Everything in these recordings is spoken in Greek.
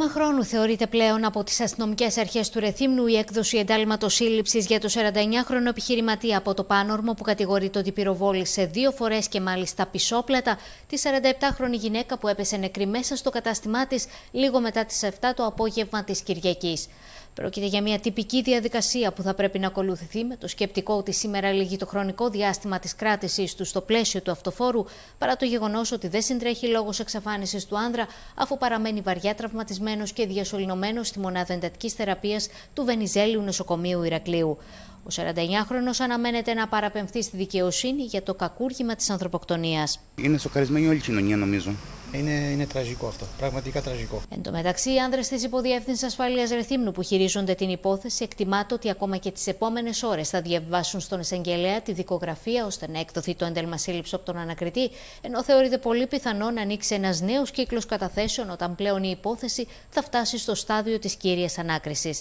Τραύμα χρόνου θεωρείται πλέον από τις αστυνομικές αρχές του Ρεθύμνου η έκδοση εντάλματος σύλληψης για το 49χρονο επιχειρηματία από το Πάνορμο που κατηγορείται ότι πυροβόλησε δύο φορές και μάλιστα πισόπλατα τη 47χρονη γυναίκα που έπεσε νεκρή μέσα στο κατάστημά της λίγο μετά τις 7 το απόγευμα της Κυριακής. Πρόκειται για μια τυπική διαδικασία που θα πρέπει να ακολουθηθεί με το σκεπτικό ότι σήμερα λύγει το χρονικό διάστημα της κράτησής του στο πλαίσιο του αυτοφόρου, παρά το γεγονός ότι δεν συντρέχει λόγος εξαφάνισης του άνδρα, αφού παραμένει βαριά τραυματισμένο και διασωληνωμένος στη μονάδα εντατικής θεραπείας του Βενιζέλιου Νοσοκομείου Ηρακλείου. Ο 49χρονο αναμένεται να παραπεμφθεί στη δικαιοσύνη για το κακούργημα της ανθρωποκτονίας. Είναι σοκαρισμένη όλη η κοινωνία, νομίζω. Είναι, είναι τραγικό αυτό. Πραγματικά τραγικό. Εν τω μεταξύ, οι άνδρες της Υποδιεύθυνσης Ασφάλειας Ρεθύμνου που χειρίζονται την υπόθεση εκτιμάται ότι ακόμα και τις επόμενες ώρες θα διαβάσουν στον εισαγγελέα τη δικογραφία ώστε να εκδοθεί το ένταλμα σύλληψη από τον ανακριτή, ενώ θεωρείται πολύ πιθανό να ανοίξει ένας νέος κύκλος καταθέσεων όταν πλέον η υπόθεση θα φτάσει στο στάδιο της κύριας ανάκρισης.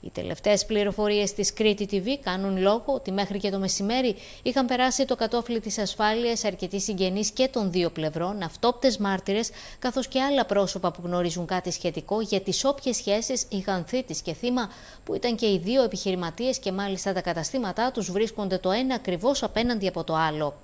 Οι τελευταίες πληροφορίες της Κρήτη TV κάνουν λόγο ότι μέχρι και το μεσημέρι είχαν περάσει το κατόφλι της ασφάλειας αρκετοί συγγενείς και των δύο πλευρών, αυτόπτες μάρτυρες, καθώς και άλλα πρόσωπα που γνωρίζουν κάτι σχετικό για τις όποιες σχέσεις είχαν θήτη και θύμα, που ήταν και οι δύο επιχειρηματίες και μάλιστα τα καταστήματά τους βρίσκονται το ένα ακριβώς απέναντι από το άλλο.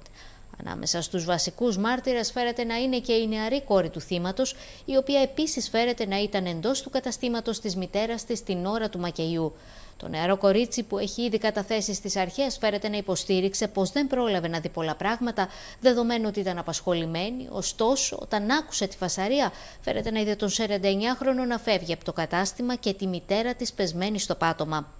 Ανάμεσα στους βασικούς μάρτυρες φέρεται να είναι και η νεαρή κόρη του θύματος, η οποία επίσης φέρεται να ήταν εντός του καταστήματος της μητέρας της την ώρα του μακελιού. Το νεαρό κορίτσι που έχει ήδη καταθέσει στις αρχές φέρεται να υποστήριξε πως δεν πρόλαβε να δει πολλά πράγματα, δεδομένου ότι ήταν απασχολημένη. Ωστόσο, όταν άκουσε τη φασαρία, φέρεται να είδε τον 49χρονο να φεύγει από το κατάστημα και τη μητέρα της πεσμένη στο πάτωμα.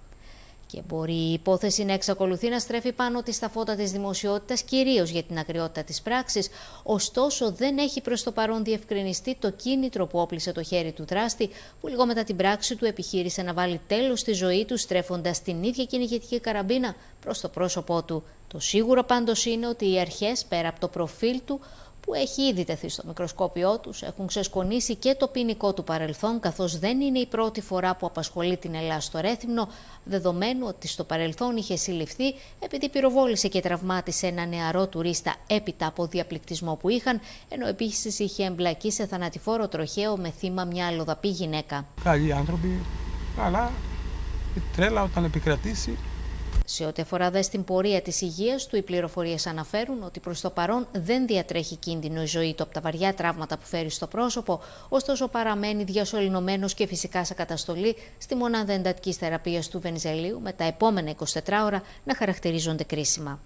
Και μπορεί η υπόθεση να εξακολουθεί να στρέφει πάνω της στα φώτα της δημοσιότητας, κυρίως για την ακριότητα της πράξης, ωστόσο δεν έχει προς το παρόν διευκρινιστεί το κίνητρο που όπλησε το χέρι του δράστη, που λίγο μετά την πράξη του επιχείρησε να βάλει τέλος στη ζωή του, στρέφοντας την ίδια κυνηγετική καραμπίνα προς το πρόσωπό του. Το σίγουρο πάντως είναι ότι οι αρχές, πέρα από το προφίλ του, που έχει ήδη τεθεί στο μικροσκόπιό τους, έχουν ξεσκονίσει και το ποινικό του παρελθόν, καθώς δεν είναι η πρώτη φορά που απασχολεί την Ελλάδα στο Ρέθυμνο, δεδομένου ότι στο παρελθόν είχε συλληφθεί επειδή πυροβόλησε και τραυμάτισε ένα νεαρό τουρίστα έπειτα από διαπληκτισμό που είχαν, ενώ επίσης είχε εμπλακεί σε θανατηφόρο τροχαίο με θύμα μια αλλοδαπή γυναίκα. Καλοί άνθρωποι, αλλά η τρέλα όταν επικρατήσει σε ό,τι αφορά δε στην πορεία της υγείας του, οι πληροφορίες αναφέρουν ότι προς το παρόν δεν διατρέχει κίνδυνο η ζωή του από τα βαριά τραύματα που φέρει στο πρόσωπο, ωστόσο παραμένει διασωληνωμένος και φυσικά σε καταστολή στη μονάδα εντατικής θεραπείας του Βενιζελίου, με τα επόμενα 24 ώρα να χαρακτηρίζονται κρίσιμα.